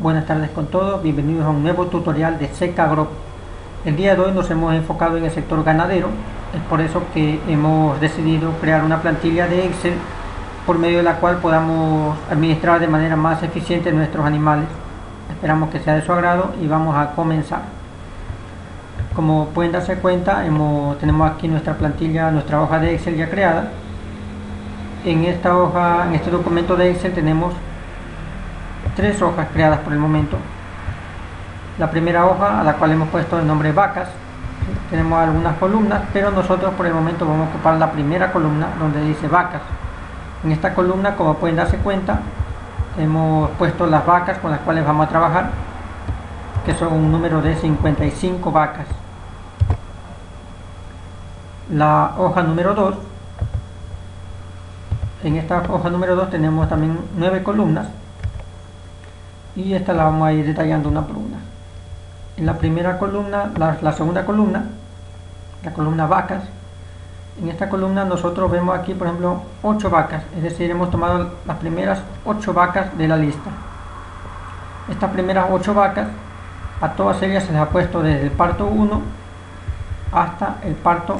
buenas tardes con todos, bienvenidos a un nuevo tutorial de Seca Group. El día de hoy nos hemos enfocado en el sector ganadero, es por eso que hemos decidido crear una plantilla de Excel por medio de la cual podamos administrar de manera más eficiente nuestros animales. Esperamos que sea de su agrado y vamos a comenzar. Como pueden darse cuenta, tenemos aquí nuestra plantilla, nuestra hoja de Excel ya creada. En esta hoja, en este documento de Excel tenemos tres hojas creadas por el momento. La primera hoja a la cual hemos puesto el nombre vacas. Tenemos algunas columnas, pero nosotros por el momento vamos a ocupar la primera columna donde dice vacas. En esta columna, como pueden darse cuenta, hemos puesto las vacas con las cuales vamos a trabajar, que son un número de 55 vacas. La hoja número 2, en esta hoja número 2 tenemos también nueve columnas y esta la vamos a ir detallando una por una. En la primera columna, la, segunda columna, la columna vacas, en esta columna nosotros vemos aquí, por ejemplo, 8 vacas, es decir, hemos tomado las primeras 8 vacas de la lista. Estas primeras 8 vacas, a todas ellas se les ha puesto desde el parto 1 hasta el parto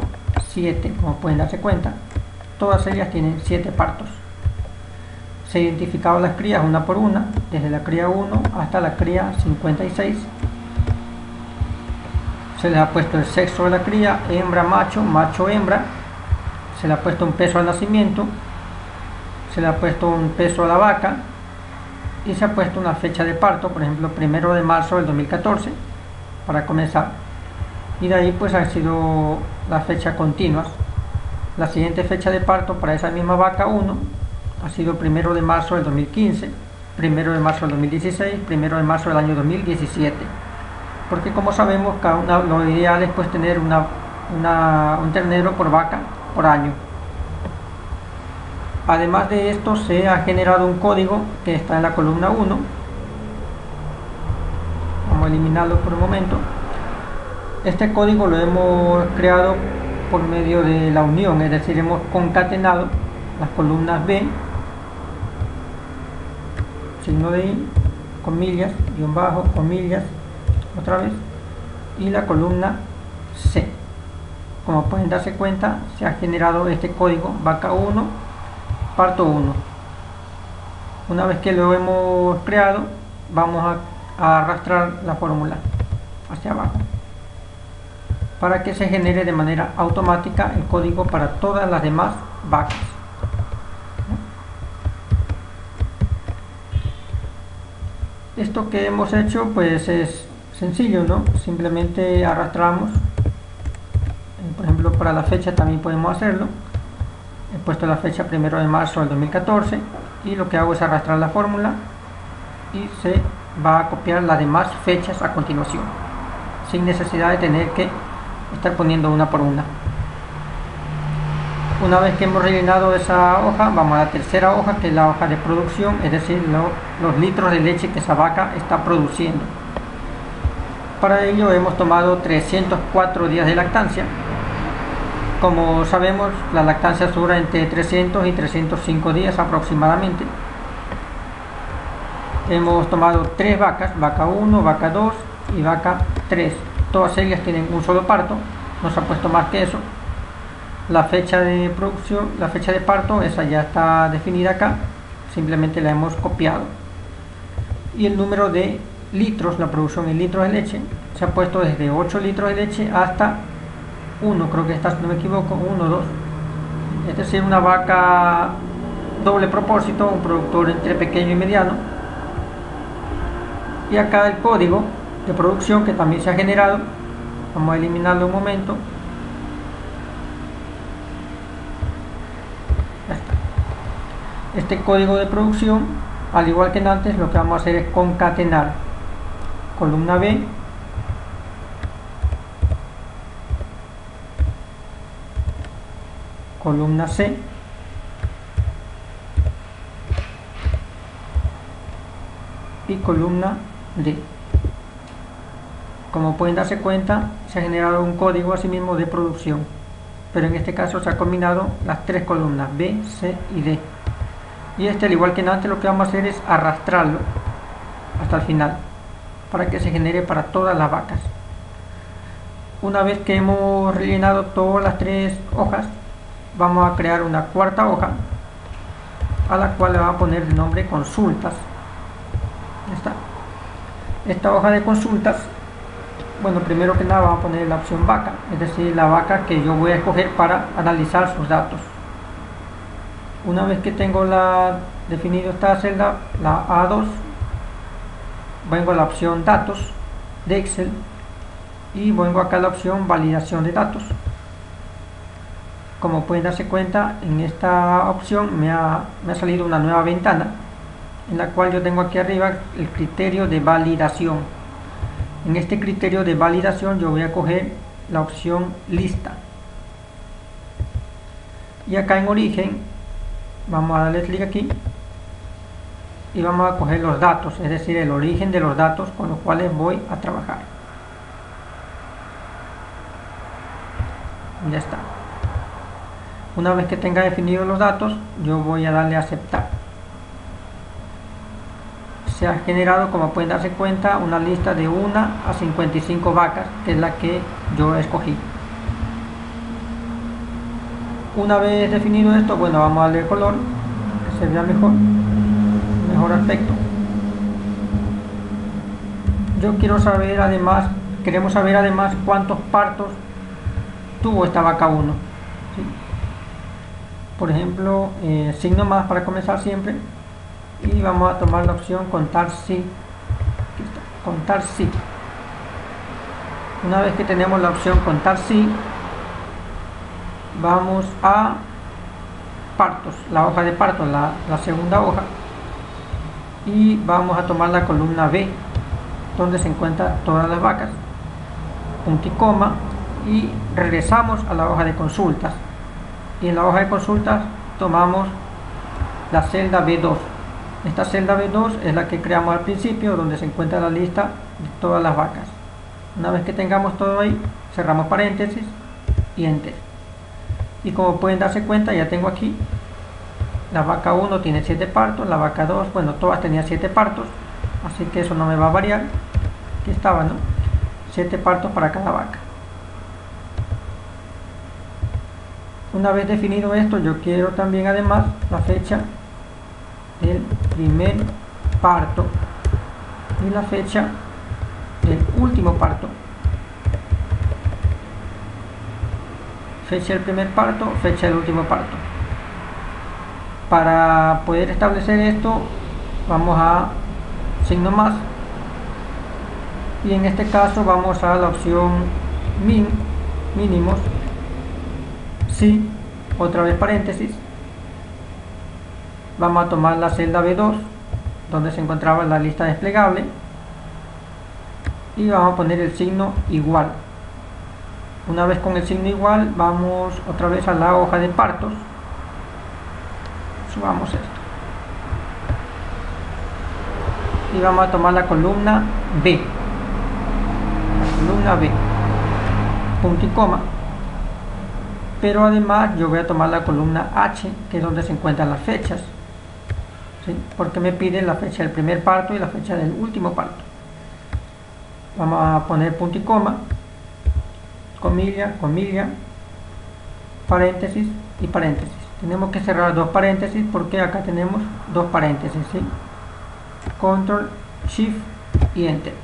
7, como pueden darse cuenta. Todas ellas tienen 7 partos se identificado las crías una por una, desde la cría 1 hasta la cría 56. Se les ha puesto el sexo de la cría, hembra, macho, macho, hembra. Se le ha puesto un peso al nacimiento. Se le ha puesto un peso a la vaca. Y se ha puesto una fecha de parto, por ejemplo, primero de marzo del 2014, para comenzar. Y de ahí pues ha sido la fecha continua. La siguiente fecha de parto para esa misma vaca 1 ha sido primero de marzo del 2015, primero de marzo del 2016, primero de marzo del año 2017. Porque como sabemos, cada una, lo ideal es pues tener una, un ternero por vaca por año. Además de esto se ha generado un código que está en la columna 1. Vamos a eliminarlo por un momento. Este código lo hemos creado por medio de la unión, es decir, hemos concatenado las columnas B signo de comillas, guion bajo, comillas, otra vez, y la columna C. Como pueden darse cuenta, se ha generado este código vaca 1, parto 1. Una vez que lo hemos creado, vamos a, a arrastrar la fórmula hacia abajo para que se genere de manera automática el código para todas las demás vacas. Esto que hemos hecho pues es sencillo, ¿no? Simplemente arrastramos, eh, por ejemplo para la fecha también podemos hacerlo. He puesto la fecha primero de marzo del 2014 y lo que hago es arrastrar la fórmula y se va a copiar las demás fechas a continuación, sin necesidad de tener que estar poniendo una por una. Una vez que hemos rellenado esa hoja, vamos a la tercera hoja, que es la hoja de producción, es decir, los litros de leche que esa vaca está produciendo. Para ello hemos tomado 304 días de lactancia. Como sabemos, la lactancia dura entre 300 y 305 días aproximadamente. Hemos tomado tres vacas, vaca 1, vaca 2 y vaca 3. Todas ellas tienen un solo parto, no se ha puesto más que eso la fecha de producción, la fecha de parto, esa ya está definida acá, simplemente la hemos copiado. Y el número de litros, la producción en litros de leche, se ha puesto desde 8 litros de leche hasta 1, creo que está, si no me equivoco, 1, 2. Es decir, una vaca doble propósito, un productor entre pequeño y mediano. Y acá el código de producción que también se ha generado, vamos a eliminarlo un momento, este código de producción al igual que en antes lo que vamos a hacer es concatenar. Columna B. Columna C. Y columna D. Como pueden darse cuenta se ha generado un código asimismo de producción. Pero en este caso se ha combinado las tres columnas B, C y D y este al igual que antes lo que vamos a hacer es arrastrarlo hasta el final para que se genere para todas las vacas. Una vez que hemos rellenado todas las tres hojas vamos a crear una cuarta hoja a la cual le vamos a poner el nombre consultas. Esta, esta hoja de consultas bueno primero que nada vamos a poner la opción vaca es decir la vaca que yo voy a escoger para analizar sus datos una vez que tengo la definido esta celda la A2 vengo a la opción datos de Excel y vengo acá a la opción validación de datos. Como pueden darse cuenta en esta opción me ha, me ha salido una nueva ventana en la cual yo tengo aquí arriba el criterio de validación. En este criterio de validación yo voy a coger la opción lista. Y acá en origen vamos a darle clic aquí y vamos a coger los datos es decir el origen de los datos con los cuales voy a trabajar. Ya está. Una vez que tenga definidos los datos yo voy a darle a aceptar. Se ha generado como pueden darse cuenta una lista de 1 a 55 vacas que es la que yo escogí una vez definido esto bueno vamos a darle color que se vea mejor mejor aspecto. Yo quiero saber además queremos saber además cuántos partos tuvo esta vaca 1 por ejemplo eh, signo más para comenzar siempre y vamos a tomar la opción contar si contar si una vez que tenemos la opción contar si vamos a partos la hoja de partos la, segunda hoja. Y vamos a tomar la columna B donde se encuentran todas las vacas. Punto y coma. Y regresamos a la hoja de consultas. Y en la hoja de consultas tomamos la celda B2 esta celda B2 es la que creamos al principio donde se encuentra la lista de todas las vacas. Una vez que tengamos todo ahí cerramos paréntesis y enter y como pueden darse cuenta ya tengo aquí la vaca 1 tiene 7 partos la vaca 2 bueno todas tenían 7 partos así que eso no me va a variar. Aquí estaba no 7 partos para cada vaca. Una vez definido esto yo quiero también además la fecha del primer parto y la fecha del último parto fecha del primer parto fecha del último parto. Para poder establecer esto vamos a signo más. Y en este caso vamos a la opción min mínimos. Sí, otra vez paréntesis, vamos a tomar la celda B2, donde se encontraba la lista desplegable, y vamos a poner el signo igual. Una vez con el signo igual, vamos otra vez a la hoja de partos, subamos esto. Y vamos a tomar la columna B, columna B, punto y coma, pero además yo voy a tomar la columna H que es donde se encuentran las fechas. Porque me pide la fecha del primer parto y la fecha del último parto. Vamos a poner punto y coma comilla, comilla paréntesis y paréntesis tenemos que cerrar dos paréntesis porque acá tenemos dos paréntesis ¿sí? control shift y enter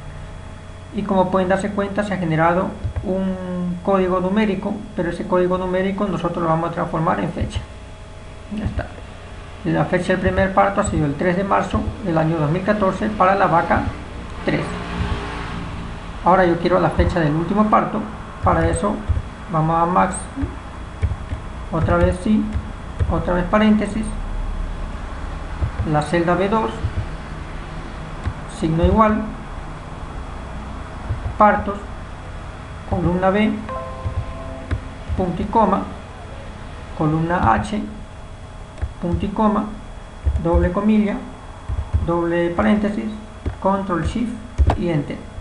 y como pueden darse cuenta se ha generado un código numérico, pero ese código numérico nosotros lo vamos a transformar en fecha. Ya está. La fecha del primer parto ha sido el 3 de marzo del año 2014 para la vaca 3. Ahora yo quiero la fecha del último parto. Para eso vamos a max. Otra vez sí. Otra vez paréntesis. La celda B2. Signo igual. Partos columna B, punto y coma, columna H, punto y coma, doble comilla, doble paréntesis, control shift y enter.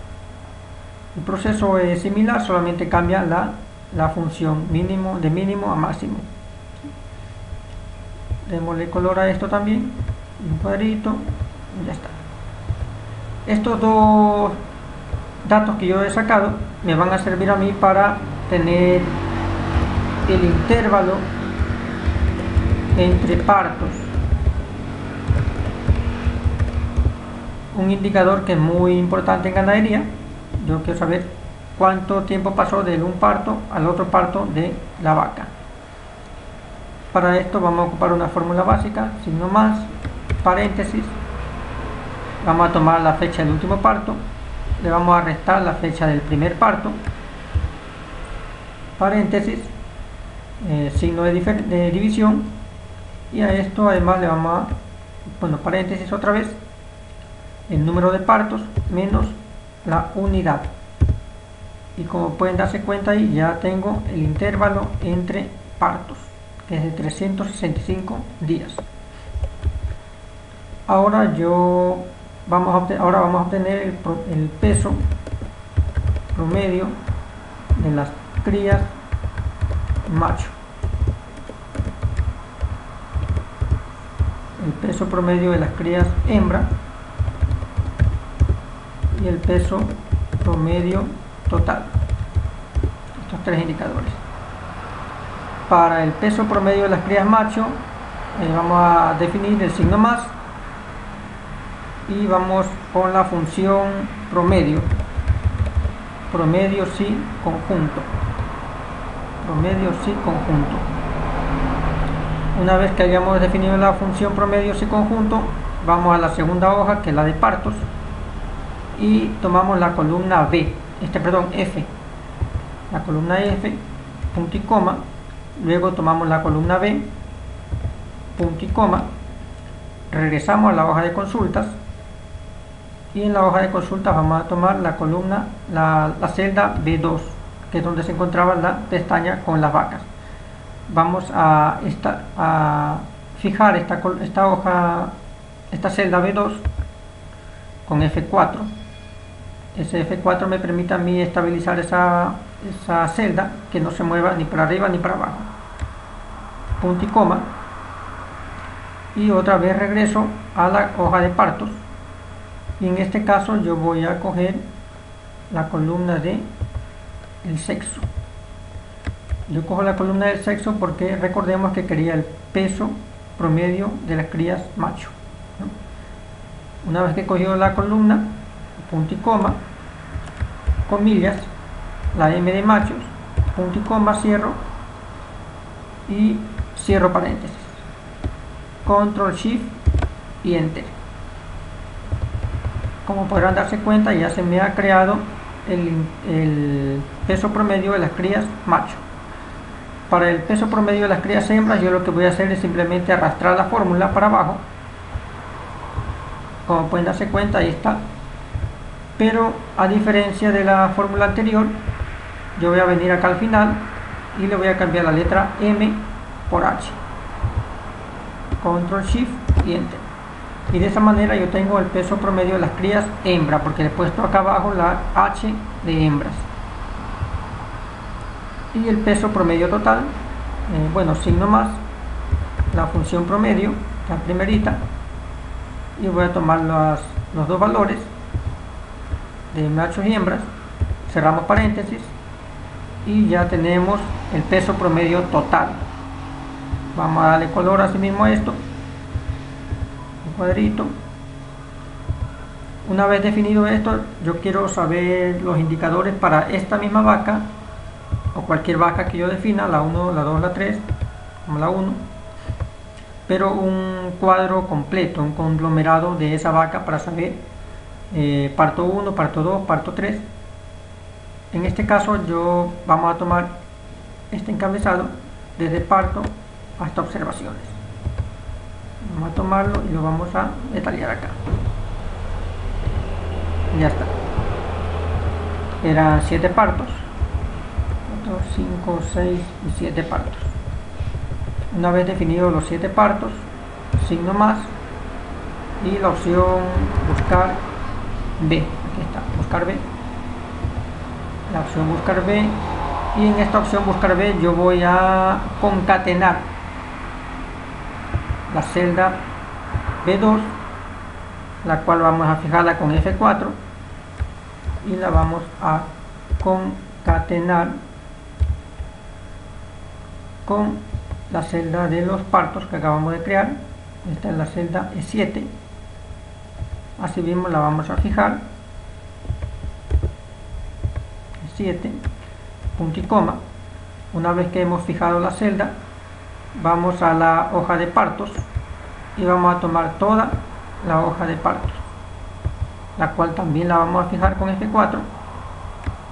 El proceso es similar, solamente cambia la, la función mínimo de mínimo a máximo. Démosle color a esto también, un cuadrito, y ya está. estos dos datos que yo he sacado me van a servir a mí para tener el intervalo entre partos un indicador que es muy importante en ganadería yo quiero saber cuánto tiempo pasó de un parto al otro parto de la vaca. Para esto vamos a ocupar una fórmula básica signo más paréntesis. Vamos a tomar la fecha del último parto le vamos a restar la fecha del primer parto. Paréntesis eh, signo de, de, división. Y a esto además le vamos a bueno paréntesis otra vez el número de partos menos la unidad. Y como pueden darse cuenta ahí ya tengo el intervalo entre partos que es de 365 días. Ahora yo vamos a ahora vamos a obtener el peso promedio de las crías macho. El peso promedio de las crías hembra y el peso promedio total. Estos tres indicadores. Para el peso promedio de las crías macho eh, vamos a definir el signo más y vamos con la función promedio. Promedio sí conjunto. Promedio sí conjunto. Una vez que hayamos definido la función promedio sí conjunto vamos a la segunda hoja que es la de partos y tomamos la columna B este perdón F la columna F punto y coma luego tomamos la columna B punto y coma regresamos a la hoja de consultas y en la hoja de consultas vamos a tomar la columna, la, celda B2, que es donde se encontraba la pestaña con las vacas. Vamos a, esta, a fijar esta, esta hoja, esta celda B2 con F4. Ese F4 me permite a mí estabilizar esa, esa celda que no se mueva ni para arriba ni para abajo. Punto y coma. Y otra vez regreso a la hoja de partos y en este caso yo voy a coger la columna de el sexo yo cojo la columna del sexo porque recordemos que quería el peso promedio de las crías macho una vez que cogido la columna punto y coma comillas la m de machos punto y coma cierro y cierro paréntesis. Control shift y enter. Como podrán darse cuenta ya se me ha creado el, peso promedio de las crías macho. Para el peso promedio de las crías hembras yo lo que voy a hacer es simplemente arrastrar la fórmula para abajo. Como pueden darse cuenta ahí está pero a diferencia de la fórmula anterior yo voy a venir acá al final y le voy a cambiar la letra M por H. Control shift y enter. Y de esa manera yo tengo el peso promedio de las crías hembra porque le he puesto acá abajo la H de hembras. Y el peso promedio total eh, bueno signo más la función promedio la primerita y voy a tomar los dos valores de machos y hembras cerramos paréntesis y ya tenemos el peso promedio total. Vamos a darle color así mismo a esto cuadrito. Una vez definido esto yo quiero saber los indicadores para esta misma vaca o cualquier vaca que yo defina la 1 la 2 la 3 como la 1 pero un cuadro completo un conglomerado de esa vaca para saber eh, parto 1 parto 2 parto 3 en este caso yo vamos a tomar este encabezado desde parto hasta observaciones. Vamos a tomarlo y lo vamos a detallar acá. Ya está. Eran 7 partos. 5, 6 y 7 partos. Una vez definidos los 7 partos signo más y la opción buscar B aquí está, buscar B. La opción buscar B. Y en esta opción buscar B yo voy a concatenar la celda B2 la cual vamos a fijarla con F4 y la vamos a concatenar con la celda de los partos que acabamos de crear. Esta es la celda E7 así mismo la vamos a fijar. E7 punto y coma. Una vez que hemos fijado la celda vamos a la hoja de partos y vamos a tomar toda la hoja de partos la cual también la vamos a fijar con F4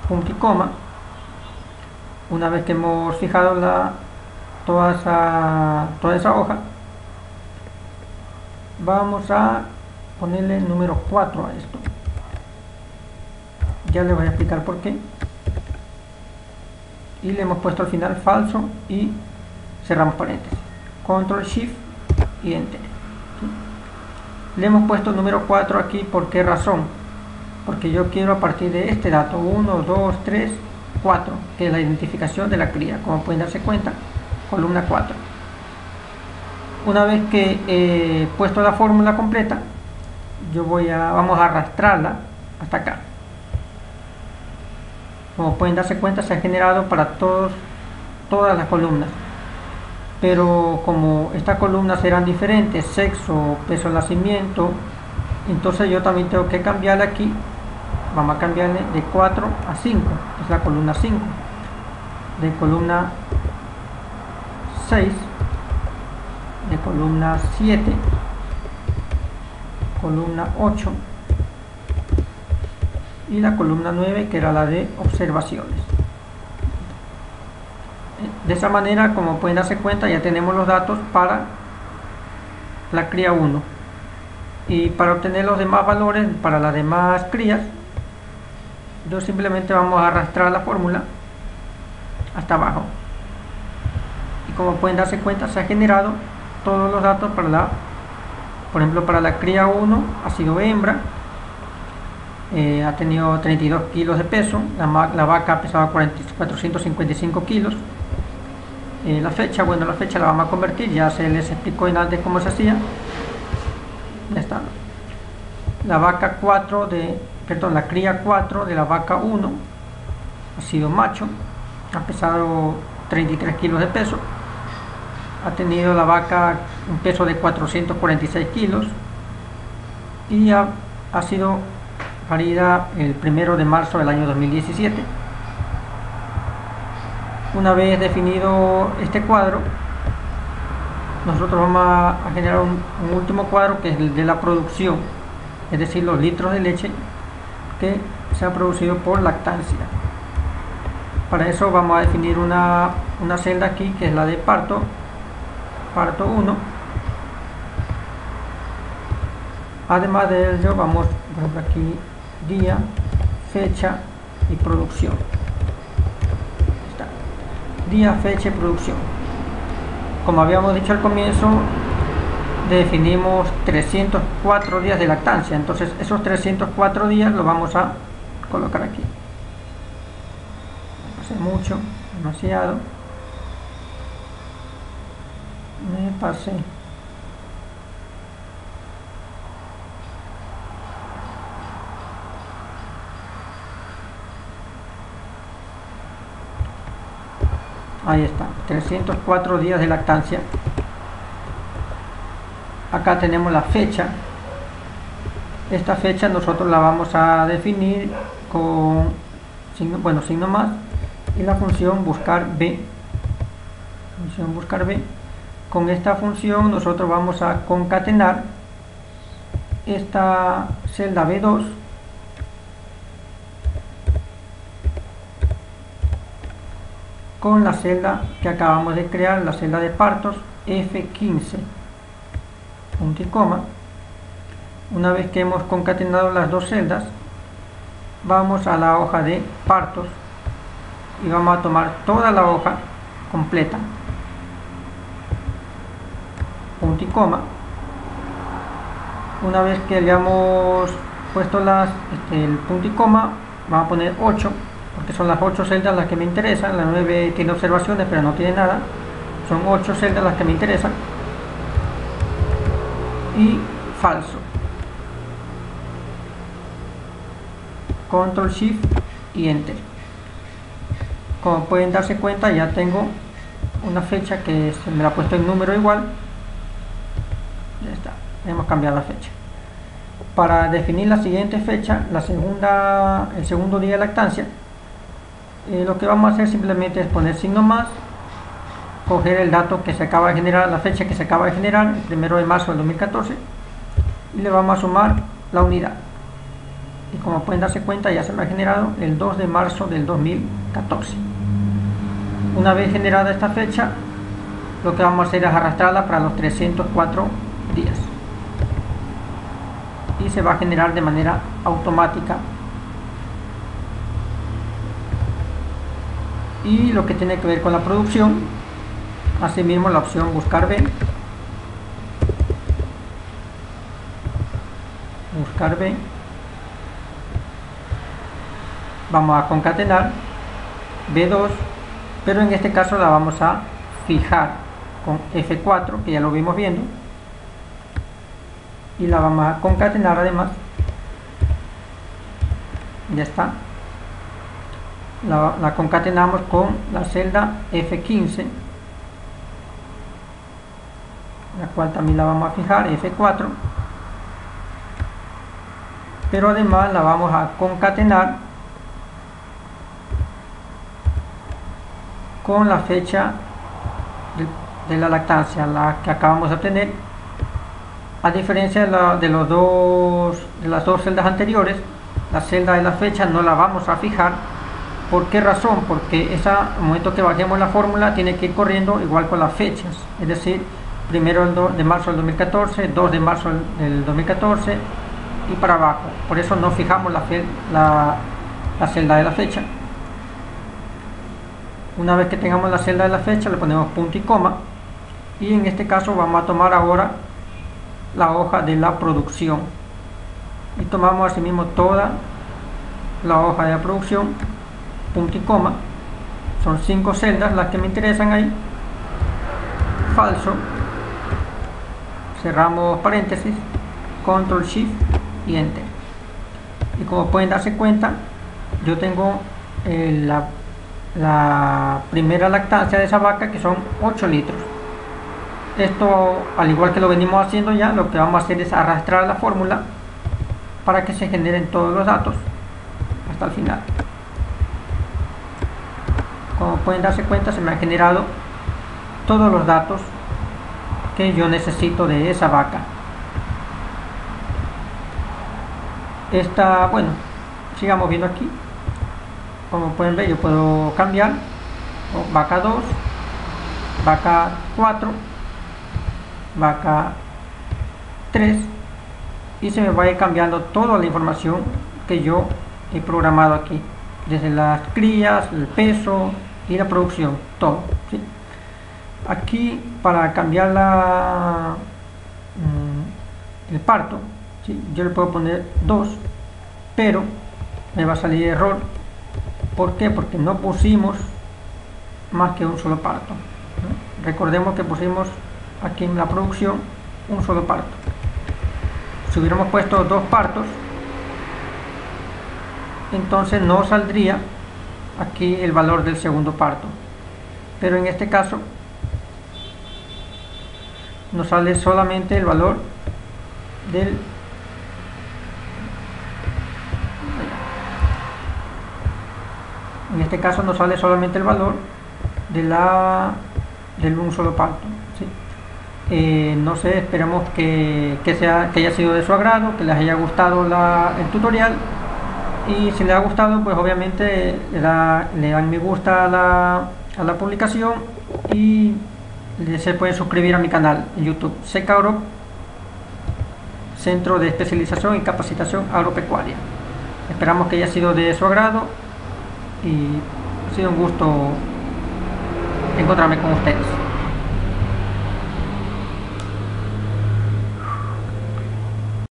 punto y coma. Una vez que hemos fijado la toda esa, toda esa hoja vamos a ponerle número 4 a esto. Ya les voy a explicar por qué. Y le hemos puesto al final falso y cerramos paréntesis. Control shift y enter. Le hemos puesto número 4 aquí por qué razón porque yo quiero a partir de este dato 1 2 3 4 que es la identificación de la cría como pueden darse cuenta columna 4 una vez que he puesto la fórmula completa yo voy a vamos a arrastrarla hasta acá. Como pueden darse cuenta se ha generado para todos todas las columnas. Pero como estas columnas serán diferentes sexo peso nacimiento entonces yo también tengo que cambiarle aquí vamos a cambiarle de 4 a 5 es la columna 5 de columna 6 de columna 7 columna 8 y la columna 9 que era la de observaciones. De esa manera como pueden darse cuenta ya tenemos los datos para la cría 1 y para obtener los demás valores para las demás crías yo simplemente vamos a arrastrar la fórmula hasta abajo. Y como pueden darse cuenta se ha generado todos los datos para la por ejemplo para la cría 1 ha sido hembra eh, ha tenido 32 kilos de peso la, vaca pesaba 455 kilos. Eh, la fecha, bueno la fecha la vamos a convertir ya se les explicó en antes cómo se hacía. Ya está. La vaca 4 de perdón la cría 4 de la vaca 1 ha sido macho ha pesado 33 kilos de peso. Ha tenido la vaca un peso de 446 kilos y ha, sido parida el primero de marzo del año 2017 una vez definido este cuadro nosotros vamos a, generar un, último cuadro que es el de la producción es decir los litros de leche que se ha producido por lactancia. Para eso vamos a definir una, una celda aquí que es la de parto parto 1 además de ello vamos por ejemplo aquí día fecha y producción. Está. día fecha y producción. Como habíamos dicho al comienzo definimos 304 días de lactancia. Entonces esos 304 días lo vamos a colocar aquí. No pasé mucho demasiado. Me pasé ahí está. 304 días de lactancia. Acá tenemos la fecha. Esta fecha nosotros la vamos a definir con bueno signo más y la función buscar b. Función buscar b. Con esta función nosotros vamos a concatenar esta celda B2 con la celda que acabamos de crear, la celda de partos F15 punto y coma. Una vez que hemos concatenado las dos celdas vamos a la hoja de partos y vamos a tomar toda la hoja completa. Punto y coma. Una vez que hayamos puesto las, este, el punto y coma vamos a poner 8 porque son las 8 celdas las que me interesan la 9 tiene observaciones pero no tiene nada. Son 8 celdas las que me interesan. Y falso. Control shift y enter. Como pueden darse cuenta ya tengo una fecha que se me la ha puesto en número igual. Ya está hemos cambiado la fecha. Para definir la siguiente fecha la segunda el segundo día de lactancia eh, lo que vamos a hacer simplemente es poner signo más coger el dato que se acaba de generar la fecha que se acaba de generar el primero de marzo del 2014 y le vamos a sumar la unidad. Y como pueden darse cuenta ya se me ha generado el 2 de marzo del 2014 una vez generada esta fecha lo que vamos a hacer es arrastrarla para los 304 días. Y se va a generar de manera automática y lo que tiene que ver con la producción. Asimismo la opción buscar B. Buscar B. Vamos a concatenar B2 pero en este caso la vamos a fijar con F4 que ya lo vimos viendo y la vamos a concatenar además. Ya está la, la concatenamos con la celda F15 la cual también la vamos a fijar F4 pero además la vamos a concatenar con la fecha de, la lactancia, la que acabamos de obtener. A diferencia de, los dos, de las dos celdas anteriores, la celda de la fecha no la vamos a fijar. ¿Por qué razón? Porque esa, el momento que bajemos la fórmula tiene que ir corriendo igual con las fechas. Es decir, primero el de marzo del 2014, 2 de marzo del 2014 y para abajo. Por eso no fijamos la celda de la fecha. Una vez que tengamos la celda de la fecha le ponemos punto y coma y en este caso vamos a tomar ahora la hoja de la producción y tomamos asimismo toda la hoja de la producción punto y coma. Son cinco celdas las que me interesan ahí. Falso. Cerramos paréntesis. Control shift y enter. Y como pueden darse cuenta yo tengo eh, la la primera lactancia de esa vaca que son 8 litros. Esto al igual que lo venimos haciendo ya lo que vamos a hacer es arrastrar la fórmula para que se generen todos los datos hasta el final como pueden darse cuenta se me han generado todos los datos que yo necesito de esa vaca. Esta bueno sigamos viendo aquí. Como pueden ver yo puedo cambiar. Vaca 2 vaca 4 vaca 3 y se me va cambiando toda la información que yo he programado aquí. Desde las crías, el peso y la producción, todo aquí para cambiar la mm, el parto yo le puedo poner 2 pero me va a salir error ¿Por qué? Porque no pusimos más que un solo parto. Recordemos que pusimos aquí en la producción un solo parto. Si hubiéramos puesto dos partos, entonces no saldría aquí el valor del segundo parto. Pero en este caso nos sale solamente el valor del en este caso nos sale solamente el valor de la del un solo parto eh, no sé esperamos que, sea, que haya sido de su agrado que les haya gustado el tutorial y si les ha gustado pues obviamente le, dan me gusta a la, a la publicación y se pueden suscribir a mi canal en youtube Seca Centro de Especialización y Capacitación Agropecuaria esperamos que haya sido de su agrado y ha sido un gusto encontrarme con ustedes.